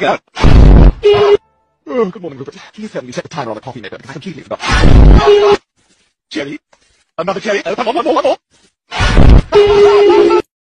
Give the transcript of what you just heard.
Oh, good morning, Rupert. Can you suddenly set the timer on the coffee maker because I completely forgot. Cherry. Another cherry. Oh, come on, one more, one more.